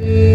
you.